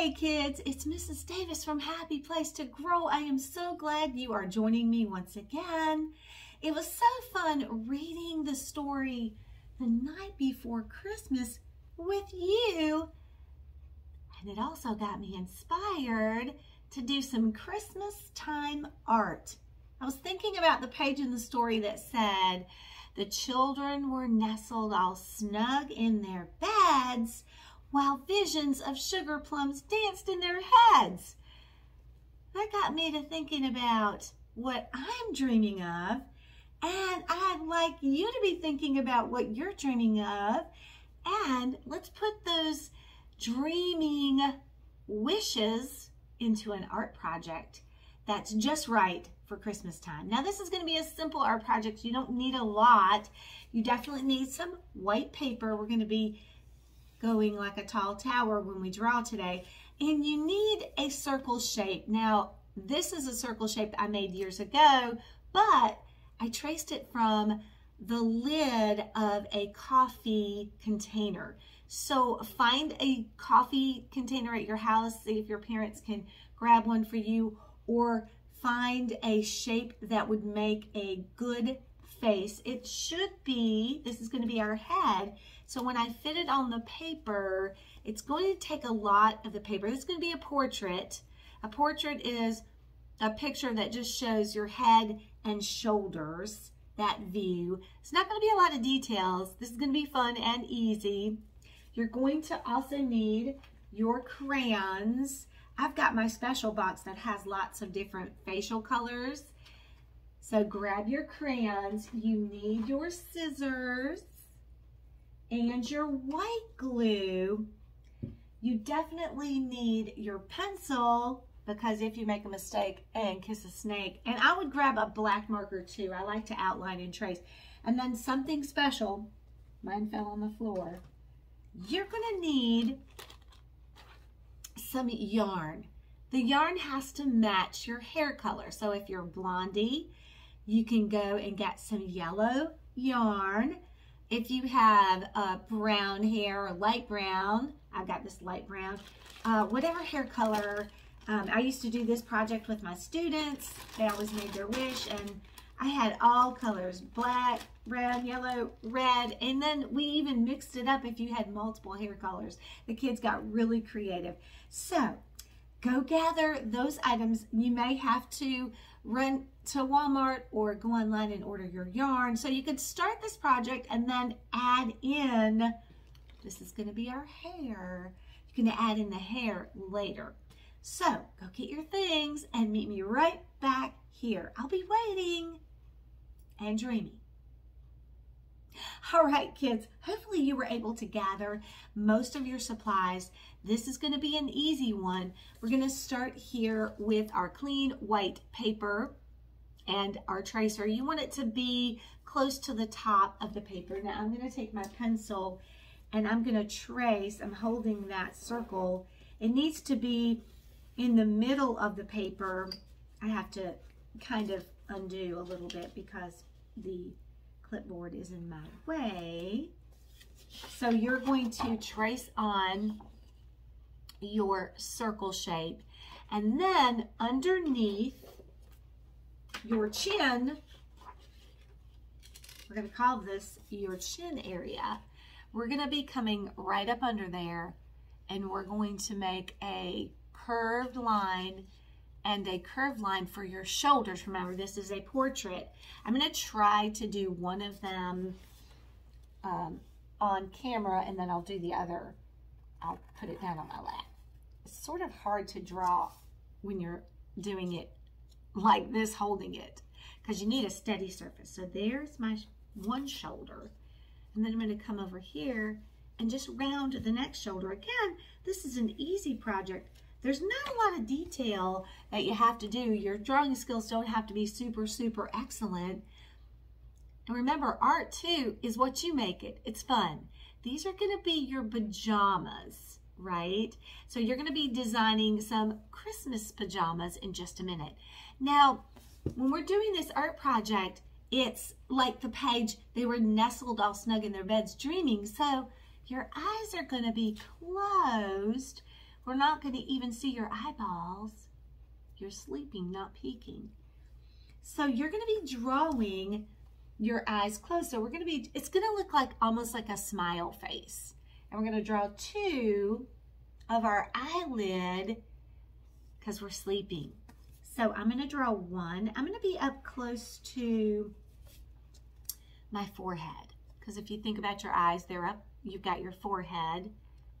Hey kids, it's Mrs. Davis from Happy Place to Grow. I am so glad you are joining me once again. It was so fun reading the story the night before Christmas with you. And it also got me inspired to do some Christmas time art. I was thinking about the page in the story that said, the children were nestled all snug in their beds while visions of sugar plums danced in their heads. That got me to thinking about what I'm dreaming of, and I'd like you to be thinking about what you're dreaming of, and let's put those dreaming wishes into an art project that's just right for Christmas time. Now this is going to be a simple art project. You don't need a lot. You definitely need some white paper. We're going to be going like a tall tower when we draw today. And you need a circle shape. Now, this is a circle shape I made years ago, but I traced it from the lid of a coffee container. So find a coffee container at your house, see if your parents can grab one for you, or find a shape that would make a good face. It should be, this is going to be our head, so when I fit it on the paper, it's going to take a lot of the paper. This is going to be a portrait. A portrait is a picture that just shows your head and shoulders, that view. It's not going to be a lot of details. This is going to be fun and easy. You're going to also need your crayons. I've got my special box that has lots of different facial colors. So grab your crayons. You need your scissors and your white glue, you definitely need your pencil because if you make a mistake and kiss a snake, and I would grab a black marker too. I like to outline and trace. And then something special, mine fell on the floor. You're gonna need some yarn. The yarn has to match your hair color. So if you're blondie, you can go and get some yellow yarn if you have uh, brown hair or light brown, I've got this light brown, uh, whatever hair color. Um, I used to do this project with my students. They always made their wish and I had all colors, black, brown, yellow, red, and then we even mixed it up if you had multiple hair colors. The kids got really creative. So go gather those items. You may have to run to Walmart or go online and order your yarn. So you could start this project and then add in, this is gonna be our hair. You're gonna add in the hair later. So go get your things and meet me right back here. I'll be waiting and dreaming. All right, kids, hopefully you were able to gather most of your supplies. This is gonna be an easy one. We're gonna start here with our clean white paper and our tracer. You want it to be close to the top of the paper. Now I'm gonna take my pencil and I'm gonna trace, I'm holding that circle. It needs to be in the middle of the paper. I have to kind of undo a little bit because the clipboard is in my way. So you're going to trace on your circle shape and then underneath your chin, we're going to call this your chin area. We're going to be coming right up under there and we're going to make a curved line and a curved line for your shoulders. Remember, this is a portrait. I'm going to try to do one of them um, on camera and then I'll do the other. I'll put it down on my lap. Sort of hard to draw when you're doing it like this holding it because you need a steady surface. So there's my one shoulder. And then I'm going to come over here and just round the next shoulder. Again, this is an easy project. There's not a lot of detail that you have to do. Your drawing skills don't have to be super, super excellent. And remember, art too is what you make it. It's fun. These are going to be your pajamas, right? So you're going to be designing some Christmas pajamas in just a minute. Now, when we're doing this art project, it's like the page, they were nestled all snug in their beds dreaming. So your eyes are going to be closed We're not going to even see your eyeballs. You're sleeping, not peeking. So you're going to be drawing your eyes closed. So we're going to be, it's going to look like almost like a smile face. And we're going to draw two of our eyelid because we're sleeping. So I'm going to draw one. I'm going to be up close to my forehead. Because if you think about your eyes, they're up, you've got your forehead,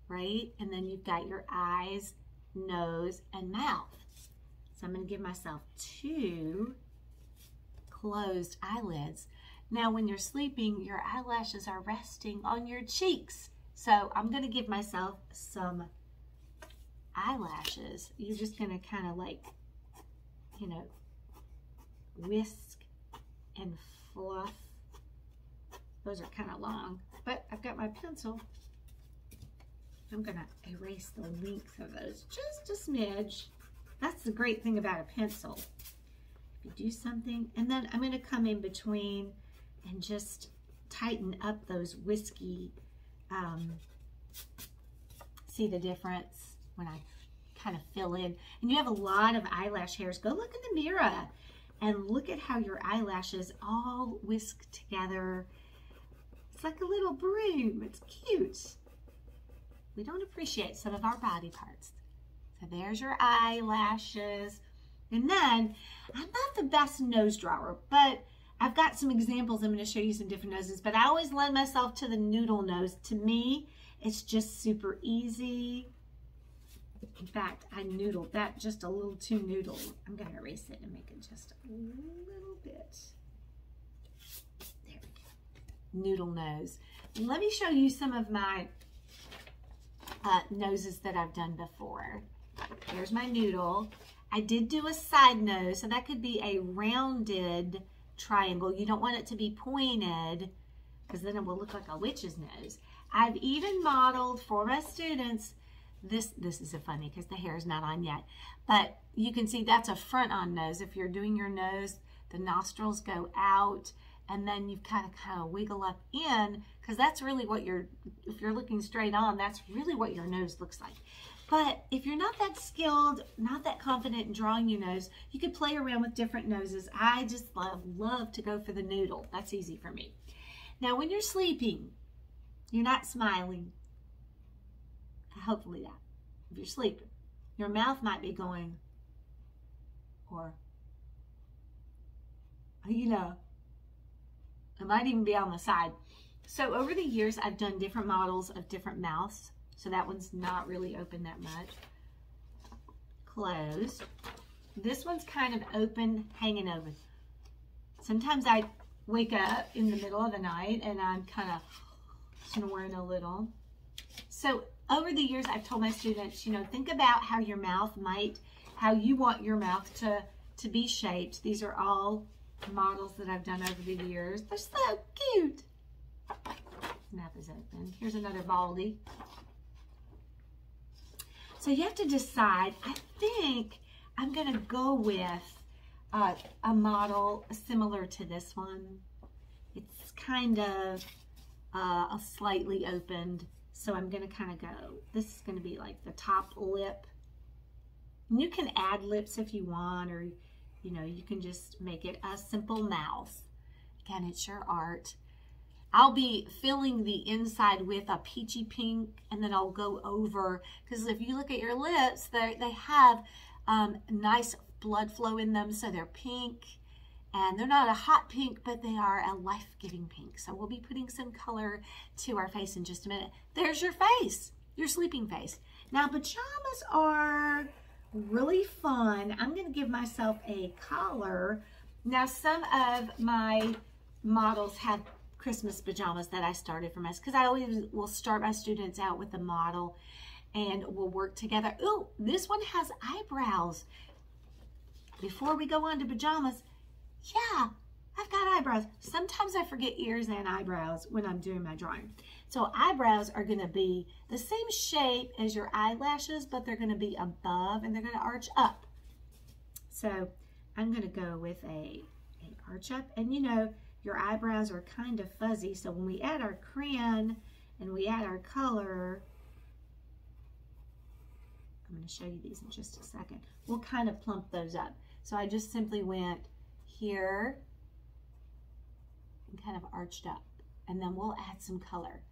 right? And then you've got your eyes, nose, and mouth. So I'm to give myself two closed eyelids. Now, when you're sleeping, your eyelashes are resting on your cheeks. So I'm going to give myself some eyelashes. You're just going to kind of like, you know, whisk and fluff. Those are kind of long, but I've got my pencil. I'm going to erase the length of those just a smidge. That's the great thing about a pencil. You do something, and then I'm going to come in between and just tighten up those whiskey. Um, see the difference when I kind of fill in. And you have a lot of eyelash hairs. Go look in the mirror and look at how your eyelashes all whisk together. It's like a little broom. It's cute. We don't appreciate some of our body parts. So there's your eyelashes. And then, I'm not the best nose drawer, but I've got some examples. I'm going to show you some different noses, but I always lend myself to the noodle nose. To me, it's just super easy. In fact, I noodled that just a little too noodle. I'm going to erase it and make it just a little bit. There we go. Noodle nose. Let me show you some of my uh, noses that I've done before. Here's my noodle. I did do a side nose, so that could be a rounded triangle. You don't want it to be pointed because then it will look like a witch's nose. I've even modeled for my students this this is a funny because the hair is not on yet but you can see that's a front on nose if you're doing your nose the nostrils go out and then you kind of kind of wiggle up in because that's really what you're if you're looking straight on that's really what your nose looks like but if you're not that skilled not that confident in drawing your nose you could play around with different noses. I just love love to go for the noodle. That's easy for me. Now when you're sleeping you're not smiling. Hopefully that if you're sleeping your mouth might be going or you know it might even be on the side. So over the years i've done different models of different mouths so that one's not really open that much closed this one's kind of open hanging open sometimes i wake up in the middle of the night and i'm kind of snoring a little so over the years, I've told my students, you know, think about how your mouth might, how you want your mouth to, to be shaped. These are all models that I've done over the years. They're so cute. Mouth is open. Here's another Baldy. So you have to decide. I think I'm to go with uh, a model similar to this one. It's kind of uh, a slightly opened so I'm to kind of go, this is to be like the top lip. And you can add lips if you want, or, you know, you can just make it a simple mouth. Again, it's your art. I'll be filling the inside with a peachy pink, and then I'll go over, because if you look at your lips, they, they have um, nice blood flow in them, so they're pink. And they're not a hot pink, but they are a life-giving pink. So we'll be putting some color to our face in just a minute. There's your face, your sleeping face. Now pajamas are really fun. I'm gonna give myself a collar. Now some of my models have Christmas pajamas that I started from us because I always will start my students out with a model and we'll work together. Oh, this one has eyebrows. Before we go on to pajamas, yeah, I've got eyebrows. Sometimes I forget ears and eyebrows when I'm doing my drawing. So eyebrows are going to be the same shape as your eyelashes, but they're going to be above and they're going to arch up. So I'm going to go with a, a arch up. And you know, your eyebrows are kind of fuzzy. So when we add our crayon and we add our color, I'm going to show you these in just a second. We'll kind of plump those up. So I just simply went here and kind of arched up. And then we'll add some color.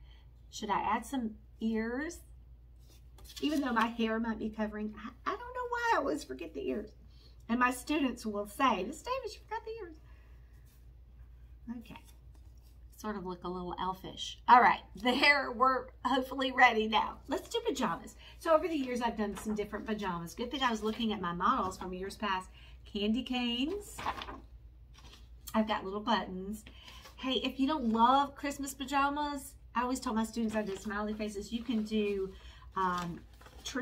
Should I add some ears? Even though my hair might be covering, I, I don't know why I always forget the ears. And my students will say, Miss Davis, you forgot the ears. Okay. Sort of look a little elfish. All right, there, we're hopefully ready now. Let's do pajamas. So over the years, I've done some different pajamas. Good thing I was looking at my models from years past. Candy canes. I've got little buttons. Hey, if you don't love Christmas pajamas, I always tell my students I did smiley faces. You can do, um,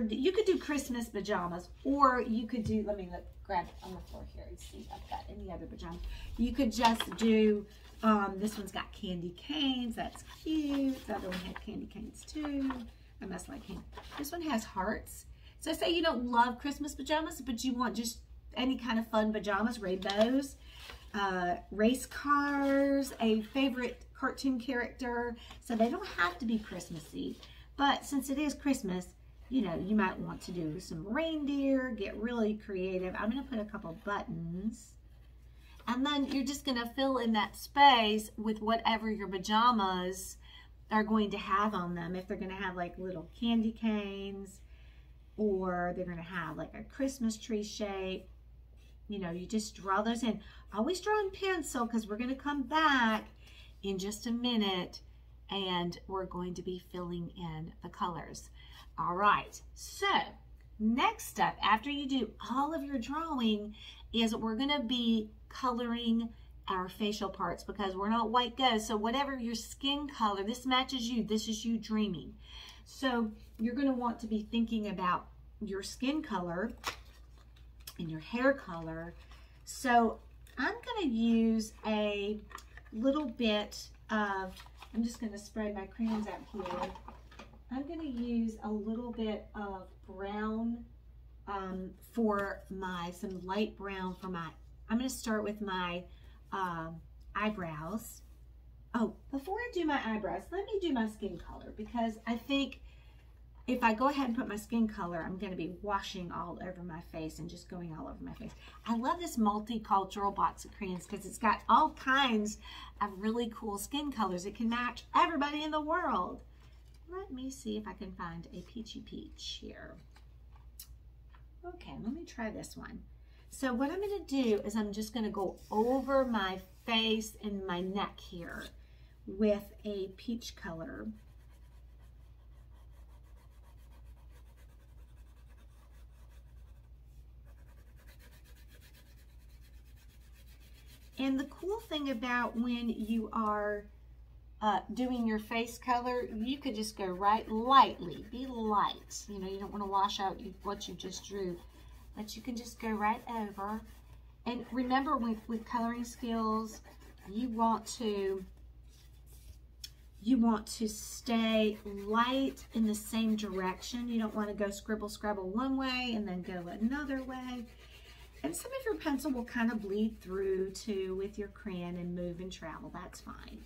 you could do Christmas pajamas, or you could do. Let me look, grab on the floor here and see if I've got any other pajamas. You could just do. Um, this one's got candy canes. That's cute. The other one had candy canes too. I must like him. This one has hearts. So say you don't love Christmas pajamas, but you want just any kind of fun pajamas, rainbows, uh, race cars, a favorite cartoon character. So they don't have to be Christmassy. But since it is Christmas, you know, you might want to do some reindeer, get really creative. I'm going to put a couple buttons. And then you're just going to fill in that space with whatever your pajamas are going to have on them. If they're going to have like little candy canes or they're going to have like a Christmas tree shape. You know, you just draw those in. Always draw in pencil because we're going to come back in just a minute and we're going to be filling in the colors. All right, so next step after you do all of your drawing is we're going to be coloring our facial parts because we're not white ghosts. So whatever your skin color, this matches you. This is you dreaming. So you're going to want to be thinking about your skin color and your hair color. So I'm going to use a little bit of, I'm just going to spread my crayons out here. I'm going to use a little bit of brown um, for my, some light brown for my, I'm going to start with my um, eyebrows. Oh, before I do my eyebrows, let me do my skin color because I think if I go ahead and put my skin color, I'm going to be washing all over my face and just going all over my face. I love this multicultural box of crayons because it's got all kinds of really cool skin colors. It can match everybody in the world. Let me see if I can find a peachy peach here. Okay, let me try this one. So what I'm going to do is I'm just going to go over my face and my neck here with a peach color. And the cool thing about when you are uh, doing your face color, you could just go right lightly, be light. You know, you don't want to wash out what you just drew, but you can just go right over. And remember with, with coloring skills, you want to you want to stay light in the same direction. You don't want to go scribble scrabble one way and then go another way. And some of your pencil will kind of bleed through too with your crayon and move and travel. That's fine.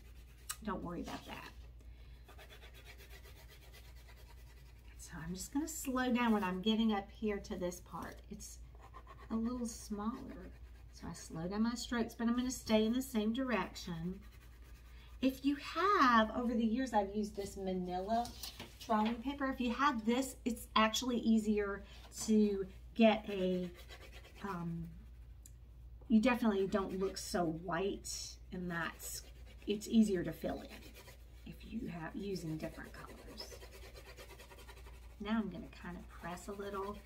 Don't worry about that. So I'm just going to slow down when I'm getting up here to this part. It's a little smaller. So I slow down my strokes, but I'm going to stay in the same direction. If you have, over the years, I've used this manila drawing paper. If you have this, it's actually easier to get a um, you definitely don't look so white and that's, it's easier to fill in if you have using different colors. Now I'm going to kind of press a little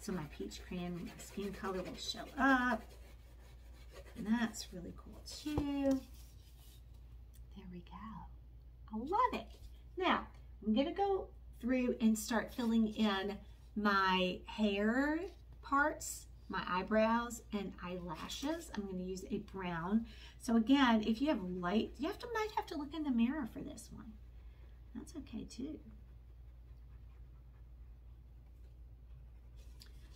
so my peach cream, my skin color will show up. And that's really cool too. There we go. I love it. Now, I'm going to go through and start filling in my hair parts my eyebrows and eyelashes. I'm going to use a brown. So again, if you have light, you have to might have to look in the mirror for this one. That's okay too.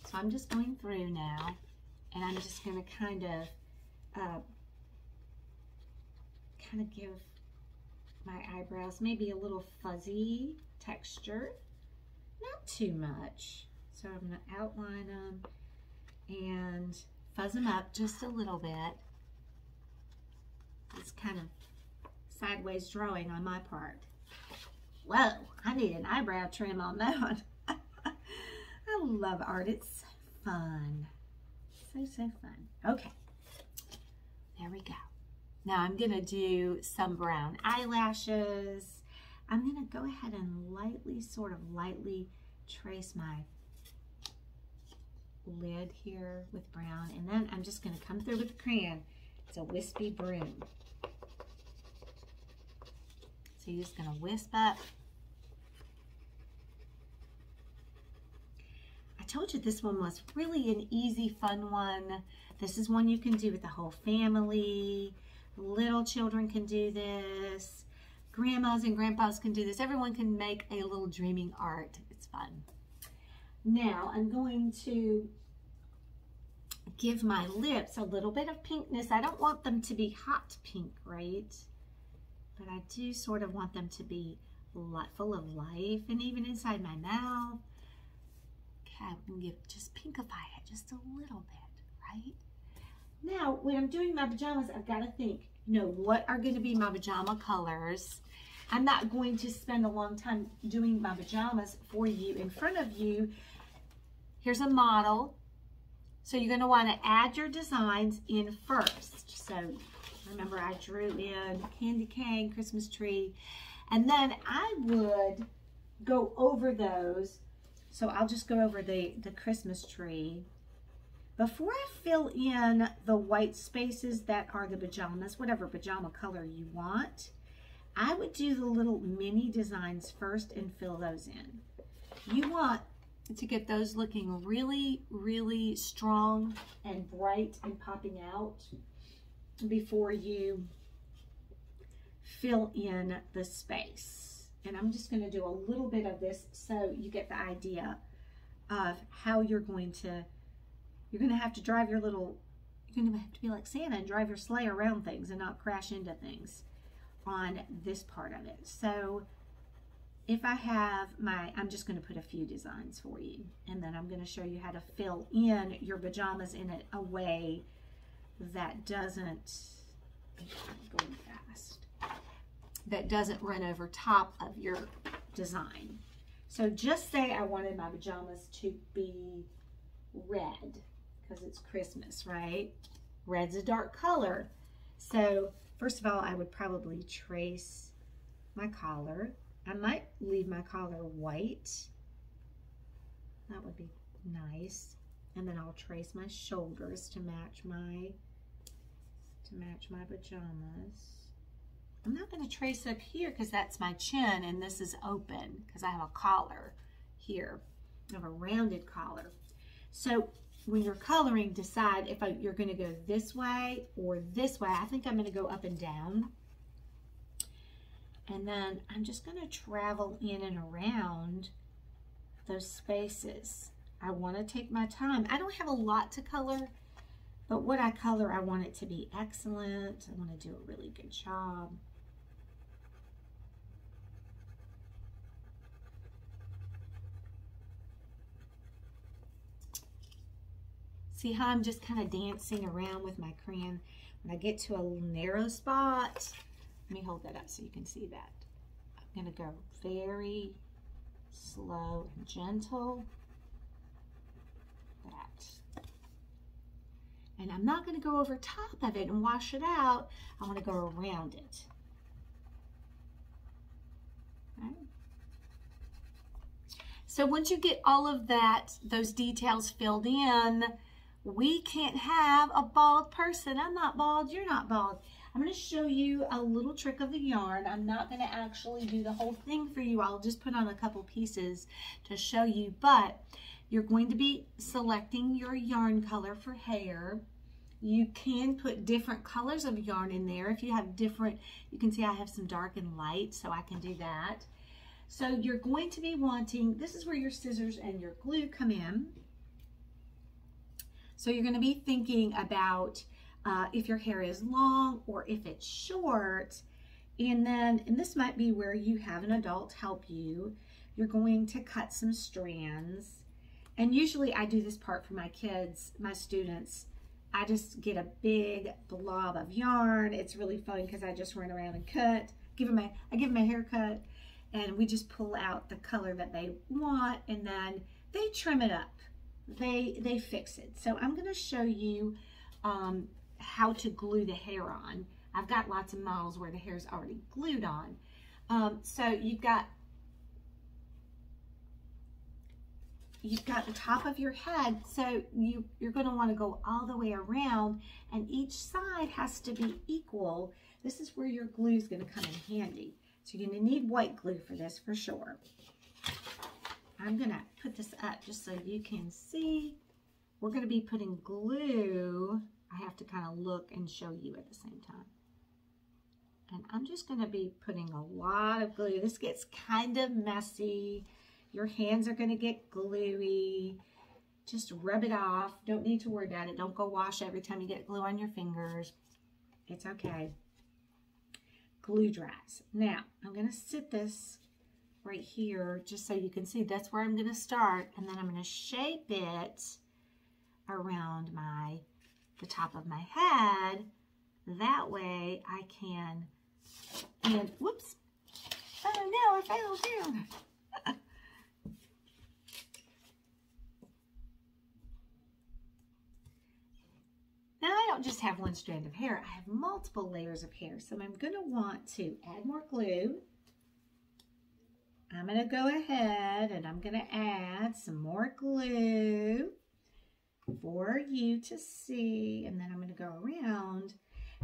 So I'm just going through now and I'm just going to kind of uh, kind of give my eyebrows maybe a little fuzzy texture. Not too much. So I'm going to outline them and fuzz them up just a little bit. It's kind of sideways drawing on my part. Whoa, I need an eyebrow trim on that one. I love art. It's fun. So, so fun. Okay. There we go. Now I'm going to do some brown eyelashes. I'm going to go ahead and lightly, sort of lightly trace my lid here with brown. And then I'm just going to come through with the crayon. It's a wispy broom. So you're just going to wisp up. I told you this one was really an easy, fun one. This is one you can do with the whole family. Little children can do this. Grandmas and grandpas can do this. Everyone can make a little dreaming art. It's fun. Now I'm going to give my lips a little bit of pinkness. I don't want them to be hot pink, right? But I do sort of want them to be full of life and even inside my mouth. Okay, gonna give, just pinkify it just a little bit, right? Now, when I'm doing my pajamas, I've got to think, you know, what are going to be my pajama colors? I'm not going to spend a long time doing my pajamas for you in front of you. Here's a model. So you're going to want to add your designs in first. So remember I drew in candy cane, Christmas tree, and then I would go over those. So I'll just go over the, the Christmas tree before I fill in the white spaces that are the pajamas, whatever pajama color you want, I would do the little mini designs first and fill those in. You want to get those looking really, really strong and bright and popping out before you fill in the space. And I'm just going to do a little bit of this so you get the idea of how you're going to you're going to have to drive your little, you're going to have to be like Santa and drive your sleigh around things and not crash into things on this part of it. So if I have my, I'm just going to put a few designs for you. And then I'm going to show you how to fill in your pajamas in it a way that doesn't, going fast, that doesn't run over top of your design. So just say I wanted my pajamas to be red because it's Christmas, right? Red's a dark color. So first of all, I would probably trace my collar. I might leave my collar white. That would be nice. And then I'll trace my shoulders to match my to match my pajamas. I'm not going to trace up here because that's my chin and this is open because I have a collar here. I have a rounded collar. So when you're coloring, decide if I, you're going to go this way or this way. I think I'm going to go up and down. And then I'm just going to travel in and around those spaces. I want to take my time. I don't have a lot to color, but what I color, I want it to be excellent. I want to do a really good job. See how I'm just kind of dancing around with my crayon. When I get to a narrow spot, let me hold that up so you can see that. I'm going to go very slow and gentle. That. And I'm not going to go over top of it and wash it out. I want to go around it. So once you get all of that, those details filled in, we can't have a bald person. I'm not bald, you're not bald. I'm going to show you a little trick of the yarn. I'm not going to actually do the whole thing for you. I'll just put on a couple pieces to show you, but you're going to be selecting your yarn color for hair. You can put different colors of yarn in there. If you have different, you can see I have some dark and light, so I can do that. So you're going to be wanting, this is where your scissors and your glue come in. So you're going to be thinking about uh, if your hair is long or if it's short. And then, and this might be where you have an adult help you. You're going to cut some strands. And usually I do this part for my kids, my students. I just get a big blob of yarn. It's really fun because I just run around and cut. Give them a, I give them a haircut and we just pull out the color that they want and then they trim it up. They, they fix it. So I'm going to show you um, how to glue the hair on. I've got lots of models where the hair is already glued on. Um, so you've got you've got the top of your head, so you, you're going to want to go all the way around, and each side has to be equal. This is where your glue is going to come in handy. So you're going to need white glue for this for sure. I'm going to put this up just so you can see. We're going to be putting glue. I have to kind of look and show you at the same time. And I'm just going to be putting a lot of glue. This gets kind of messy. Your hands are going to get gluey. Just rub it off. Don't need to worry about it. Don't go wash every time you get glue on your fingers. It's okay. Glue dries. Now, I'm going to sit this right here just so you can see that's where I'm going to start. And then I'm going to shape it around my the top of my head. That way I can, and whoops, oh no, I fell down. Now I don't just have one strand of hair, I have multiple layers of hair. So I'm gonna want to add more glue. I'm gonna go ahead and I'm gonna add some more glue for you to see. And then I'm gonna go around.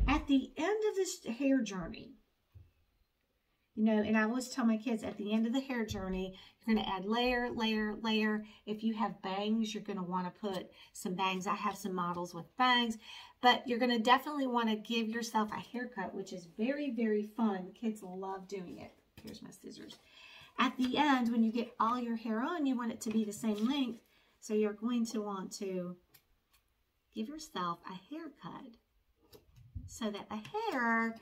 At the end of this hair journey, you know, and I always tell my kids at the end of the hair journey, you're going to add layer, layer, layer. If you have bangs, you're going to want to put some bangs. I have some models with bangs, but you're going to definitely want to give yourself a haircut, which is very, very fun. Kids love doing it. Here's my scissors. At the end, when you get all your hair on, you want it to be the same length. So you're going to want to give yourself a haircut so that the hair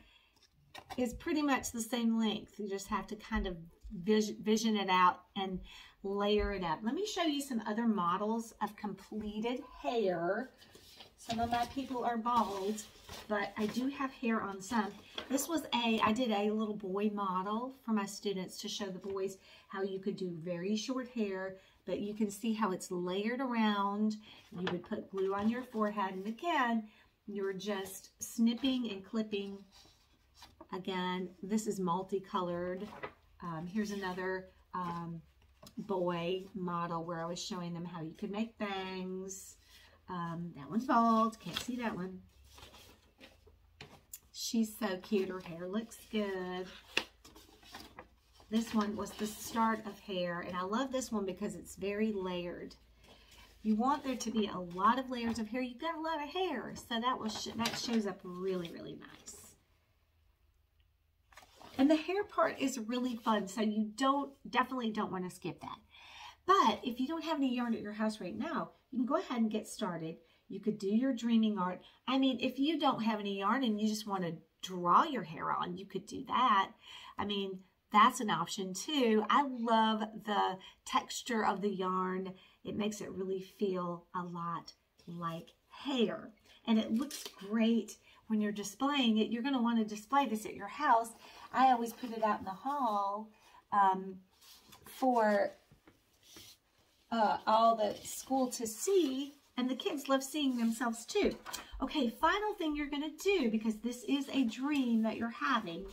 is pretty much the same length. You just have to kind of vision it out and layer it up. Let me show you some other models of completed hair. Some of my people are bald, but I do have hair on some. This was a, I did a little boy model for my students to show the boys how you could do very short hair, but you can see how it's layered around. You would put glue on your forehead, and again, you're just snipping and clipping Again, this is multicolored. Um, here's another um, boy model where I was showing them how you could make bangs. Um, that one's bald. Can't see that one. She's so cute. Her hair looks good. This one was the start of hair, and I love this one because it's very layered. You want there to be a lot of layers of hair. You've got a lot of hair, so that will sh that shows up really, really nice. And the hair part is really fun, so you don't definitely don't want to skip that. But if you don't have any yarn at your house right now, you can go ahead and get started. You could do your dreaming art. I mean, if you don't have any yarn and you just want to draw your hair on, you could do that. I mean, that's an option too. I love the texture of the yarn. It makes it really feel a lot like hair. And it looks great when you're displaying it. You're going to want to display this at your house I always put it out in the hall um, for uh, all the school to see, and the kids love seeing themselves too. Okay, final thing you're going to do, because this is a dream that you're having,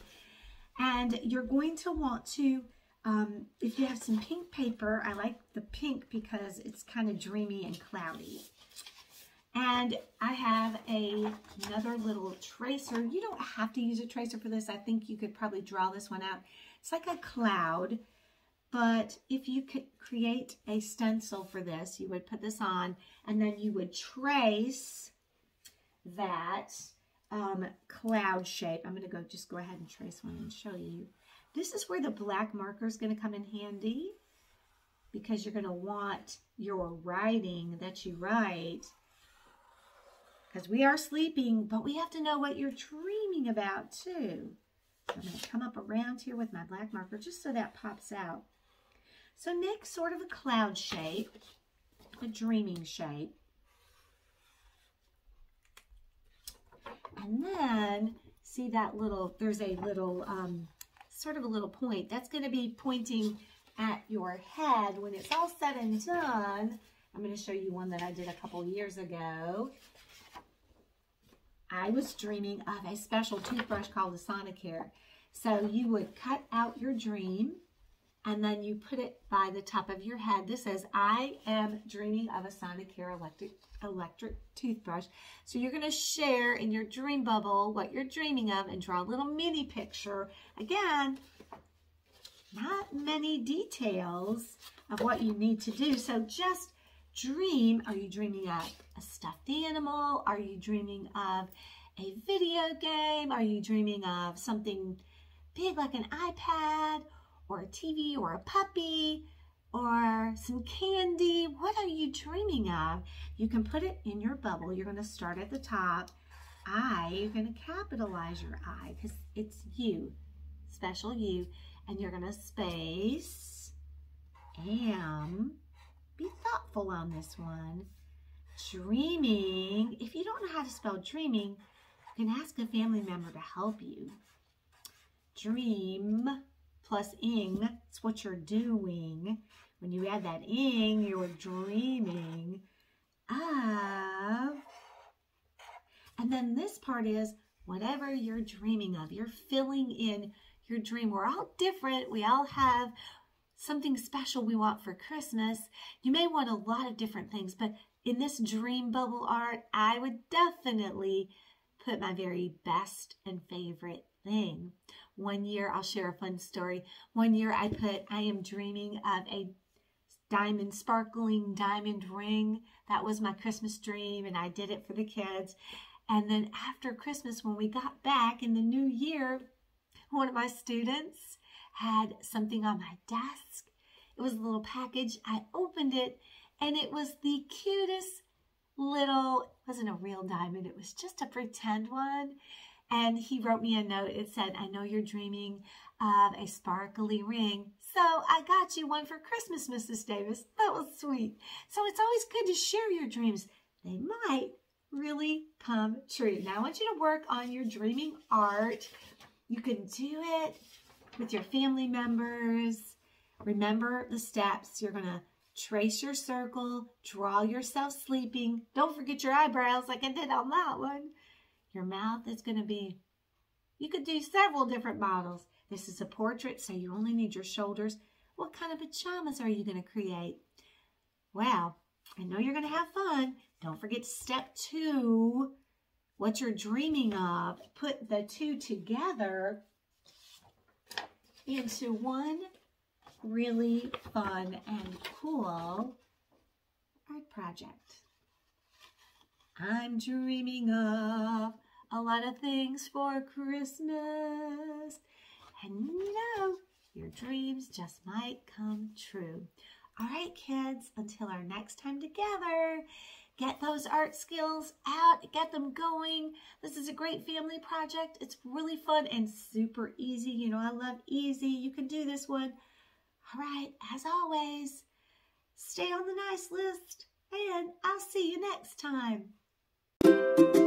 and you're going to want to, um, if you have some pink paper, I like the pink because it's kind of dreamy and cloudy. And I have a, another little tracer. You don't have to use a tracer for this. I think you could probably draw this one out. It's like a cloud, but if you could create a stencil for this, you would put this on and then you would trace that um, cloud shape. I'm going to go just go ahead and trace one and show you. This is where the black marker is going to come in handy because you're going to want your writing that you write because we are sleeping, but we have to know what you're dreaming about too. So I'm going to come up around here with my black marker just so that pops out. So make sort of a cloud shape a dreaming shape. And then see that little, there's a little, um, sort of a little point. That's going to be pointing at your head when it's all said and done. I'm going to show you one that I did a couple years ago. I was dreaming of a special toothbrush called the Sonicare. So you would cut out your dream and then you put it by the top of your head. This says, I am dreaming of a Sonicare electric, electric toothbrush. So you're going to share in your dream bubble what you're dreaming of and draw a little mini picture. Again, not many details of what you need to do. So just dream. Are you dreaming of a stuffed animal? Are you dreaming of a video game? Are you dreaming of something big like an iPad or a TV or a puppy or some candy. What are you dreaming of? You can put it in your bubble. You're going to start at the top. I, you're going to capitalize your I because it's you, special you. And you're going to space, am, be thoughtful on this one. Dreaming, if you don't know how to spell dreaming, you can ask a family member to help you. Dream plus ing, it's what you're doing. When you add that ing, you're dreaming of. And then this part is whatever you're dreaming of. You're filling in your dream. We're all different. We all have something special we want for Christmas. You may want a lot of different things, but in this dream bubble art, I would definitely put my very best and favorite thing. One year, I'll share a fun story. One year I put, I am dreaming of a diamond, sparkling diamond ring. That was my Christmas dream, and I did it for the kids. And then after Christmas, when we got back in the new year, one of my students had something on my desk. It was a little package. I opened it, and it was the cutest little, it wasn't a real diamond, it was just a pretend one. And he wrote me a note. It said, I know you're dreaming of a sparkly ring. So I got you one for Christmas, Mrs. Davis. That was sweet. So it's always good to share your dreams. They might really come true. Now I want you to work on your dreaming art. You can do it with your family members. Remember the steps. You're going to trace your circle, draw yourself sleeping. Don't forget your eyebrows like I did on that one. Your mouth is going to be, you could do several different models. This is a portrait, so you only need your shoulders. What kind of pajamas are you going to create? Well, I know you're going to have fun. Don't forget step two, what you're dreaming of. Put the two together into one really fun and cool art project. I'm dreaming of a lot of things for Christmas. And you know, your dreams just might come true. All right, kids, until our next time together, get those art skills out, get them going. This is a great family project. It's really fun and super easy. You know, I love easy. You can do this one. All right, as always, stay on the nice list, and I'll see you next time.